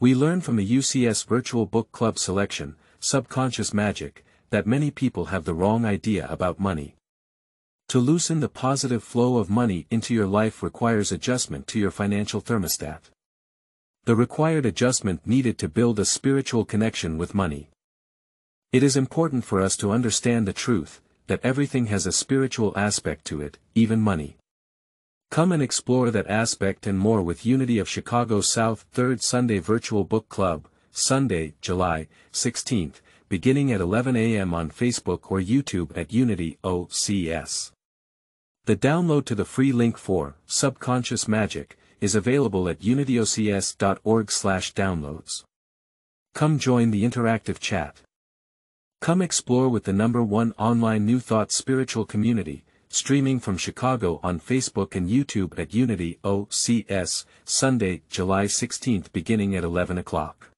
We learn from the UCS Virtual Book Club selection, Subconscious Magic, that many people have the wrong idea about money. To loosen the positive flow of money into your life requires adjustment to your financial thermostat. The required adjustment needed to build a spiritual connection with money. It is important for us to understand the truth, that everything has a spiritual aspect to it, even money. Come and explore that aspect and more with Unity of Chicago South 3rd Sunday Virtual Book Club, Sunday, July 16th, beginning at 11 a.m. on Facebook or YouTube at Unity OCS. The download to the free link for Subconscious Magic is available at unityocs.org/downloads. Come join the interactive chat. Come explore with the number one online New Thought spiritual community, streaming from Chicago on Facebook and YouTube at Unity OCS, Sunday, July 16th beginning at 11 o'clock.